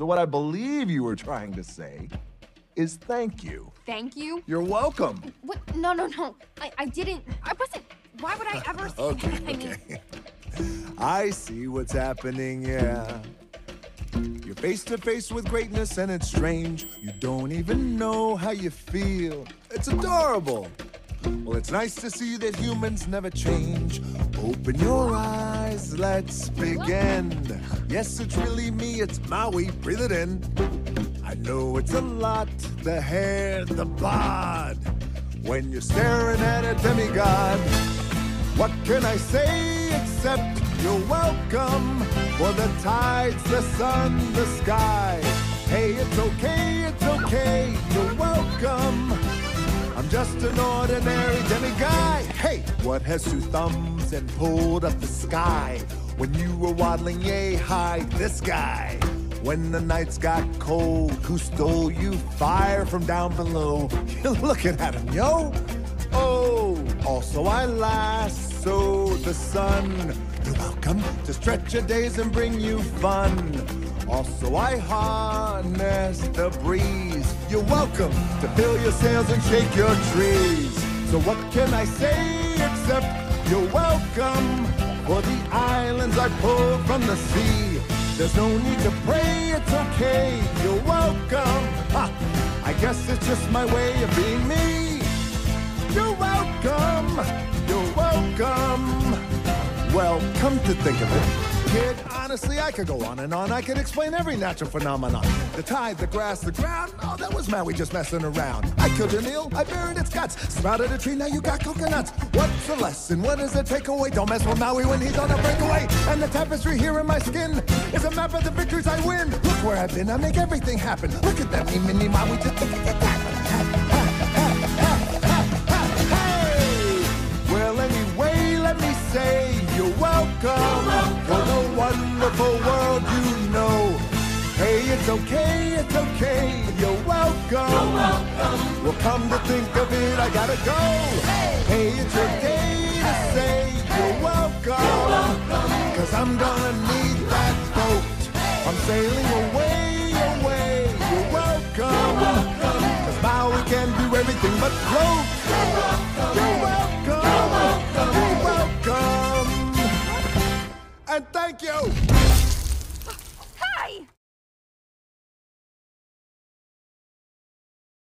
So what I believe you were trying to say is thank you. Thank you. You're welcome. What? No, no, no. I, I didn't. I wasn't. Why would I ever say Okay, that? I mean, okay. I see what's happening, yeah. You're face to face with greatness and it's strange. You don't even know how you feel. It's adorable. Well, it's nice to see that humans never change. Open your eyes, let's begin. Yes, it's really me, it's Maui, breathe it in. I know it's a lot, the hair, the bod. When you're staring at a demigod, what can I say except you're welcome for the tides, the sun, the sky? Hey, it's okay, it's okay, you're welcome. I'm just an ordinary demiguy. Hey, what has two thumbs and pulled up the sky? When you were waddling yay high, this guy. When the nights got cold, who stole you fire from down below? You're looking at him, yo. Oh, also I lasso the sun. You're welcome to stretch your days and bring you fun. Also I harness the breeze. You're welcome to fill your sails and shake your trees. So what can I say except you're welcome for the islands I pulled from the sea. There's no need to pray, it's okay. You're welcome. Ha! I guess it's just my way of being me. You're welcome. You're welcome. Well, come to think of it, kid, honestly, I could go on and on. I could explain every natural phenomenon. The tide, the grass, the ground. Oh, that was Maui just messing around. I killed an eel, I buried its guts. Sprouted a tree, now you got coconuts. What's the lesson? What is the takeaway? Don't mess with Maui when he's on a breakaway. And the tapestry here in my skin is a map of the victories I win. Look where I've been, I make everything happen. Look at that, me, mini Maui, just look at that. It's okay, it's okay, you're welcome. Well, come to think of it, I gotta go. Hey, it's your day to say you're welcome. Cause I'm gonna need that boat. I'm sailing